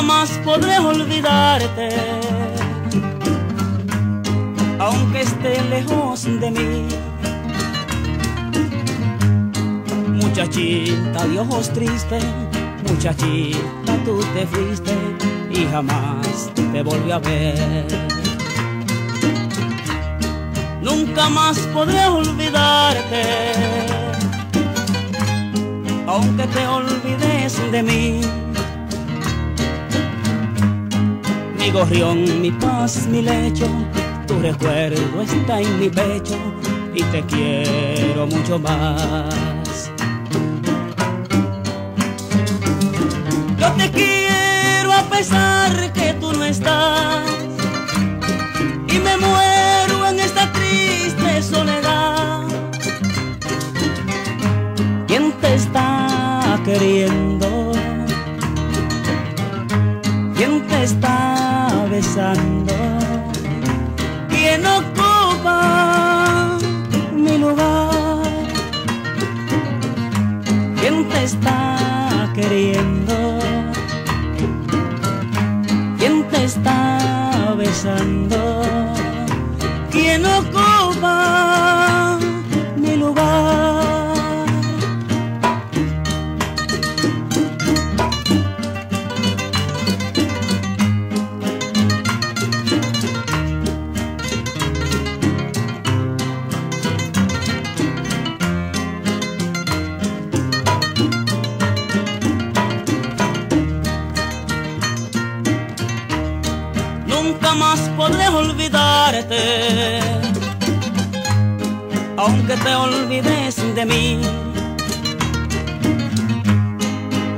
Nunca más podré olvidarte, aunque esté lejos de mí. Muchachita de ojos tristes, muchachita tú te fuiste y jamás te volví a ver. Nunca más podré olvidarte, aunque te olvides de mí. Mi gorrión, mi paz, mi lecho, tu recuerdo está en mi pecho y te quiero mucho más. Yo te quiero a pesar que tú no estás y me muero en esta triste soledad. ¿Quién te está queriendo? Besando? ¿Quién ocupa mi lugar? ¿Quién te está queriendo? ¿Quién te está besando? ¿Quién ocupa Nunca más podré olvidarte, aunque te olvides de mí.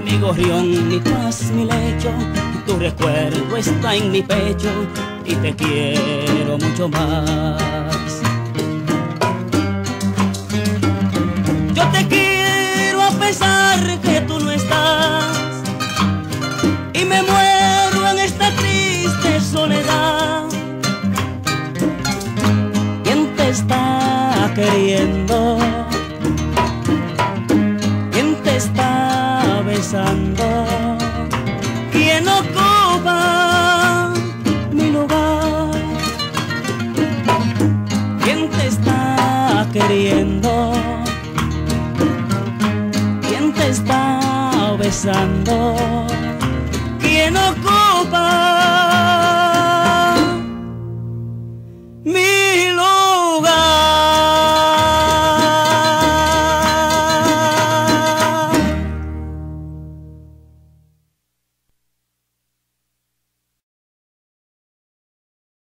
Mi gorrión, mi paz, mi lecho, tu recuerdo está en mi pecho y te quiero mucho más. Está queriendo? ¿Quién te está besando? ¿Quién ocupa mi lugar? ¿Quién te está queriendo? ¿Quién te está besando? ¿Quién ocupa